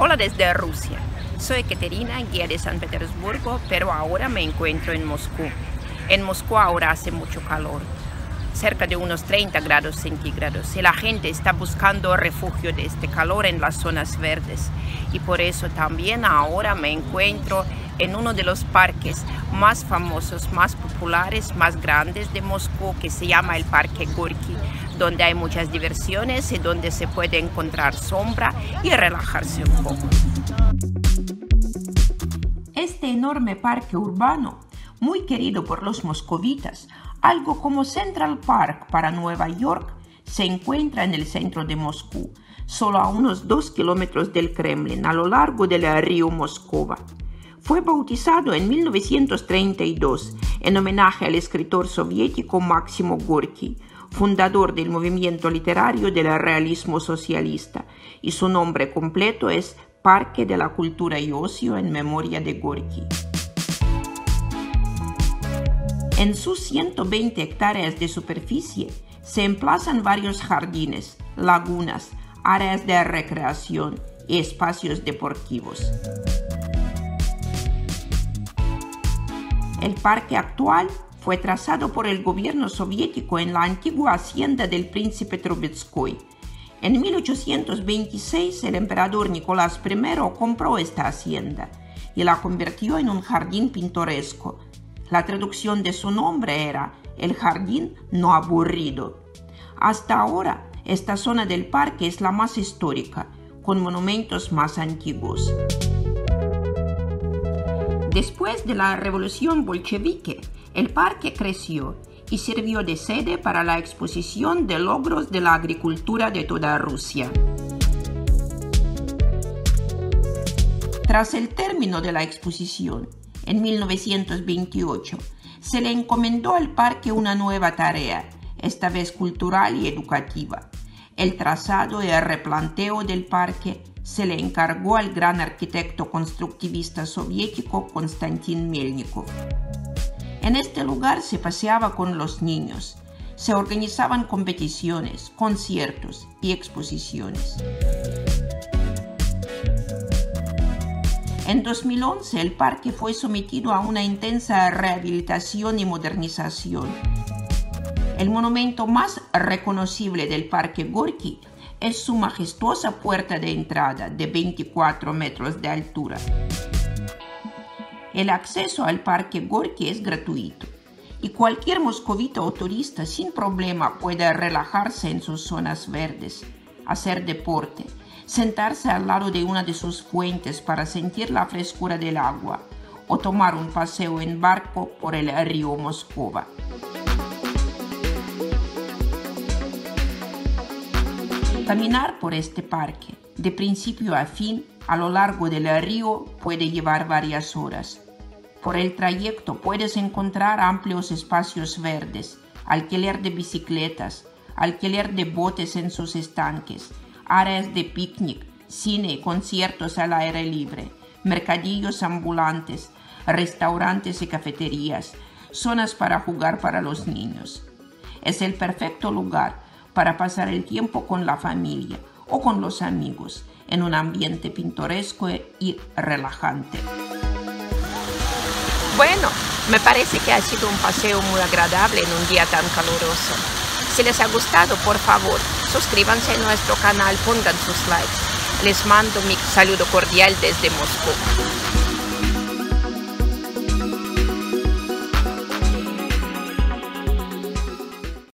Hola desde Rusia. Soy Caterina, guía de San Petersburgo, pero ahora me encuentro en Moscú. En Moscú ahora hace mucho calor, cerca de unos 30 grados centígrados, y la gente está buscando refugio de este calor en las zonas verdes. Y por eso también ahora me encuentro en uno de los parques más famosos, más populares, más grandes de Moscú, que se llama el Parque Gorky, donde hay muchas diversiones y donde se puede encontrar sombra y relajarse un poco. Este enorme parque urbano, muy querido por los moscovitas, algo como Central Park para Nueva York, se encuentra en el centro de Moscú, solo a unos dos kilómetros del Kremlin, a lo largo del río Moscova. Fue bautizado en 1932 en homenaje al escritor soviético Máximo Gorky, fundador del movimiento literario del realismo socialista, y su nombre completo es Parque de la Cultura y Ocio en memoria de Gorky. En sus 120 hectáreas de superficie se emplazan varios jardines, lagunas, áreas de recreación y espacios deportivos. El parque actual fue trazado por el gobierno soviético en la antigua hacienda del príncipe Trubetskoy. En 1826 el emperador Nicolás I compró esta hacienda y la convirtió en un jardín pintoresco. La traducción de su nombre era el jardín no aburrido. Hasta ahora, esta zona del parque es la más histórica, con monumentos más antiguos. Después de la revolución bolchevique, el parque creció y sirvió de sede para la exposición de logros de la agricultura de toda Rusia. Tras el término de la exposición, en 1928, se le encomendó al parque una nueva tarea, esta vez cultural y educativa. El trazado y el replanteo del parque se le encargó al gran arquitecto constructivista soviético Konstantin Melnikov. En este lugar se paseaba con los niños, se organizaban competiciones, conciertos y exposiciones. En 2011 el parque fue sometido a una intensa rehabilitación y modernización. El monumento más reconocible del Parque Gorky es su majestuosa puerta de entrada de 24 metros de altura. El acceso al Parque Gorky es gratuito y cualquier moscovita o turista sin problema puede relajarse en sus zonas verdes, hacer deporte, sentarse al lado de una de sus fuentes para sentir la frescura del agua o tomar un paseo en barco por el río Moscova. Caminar por este parque, de principio a fin, a lo largo del río, puede llevar varias horas. Por el trayecto puedes encontrar amplios espacios verdes, alquiler de bicicletas, alquiler de botes en sus estanques, áreas de picnic, cine conciertos al aire libre, mercadillos ambulantes, restaurantes y cafeterías, zonas para jugar para los niños. Es el perfecto lugar para pasar el tiempo con la familia o con los amigos en un ambiente pintoresco y relajante. Bueno, me parece que ha sido un paseo muy agradable en un día tan caluroso. Si les ha gustado, por favor, suscríbanse a nuestro canal, pongan sus likes. Les mando mi saludo cordial desde Moscú.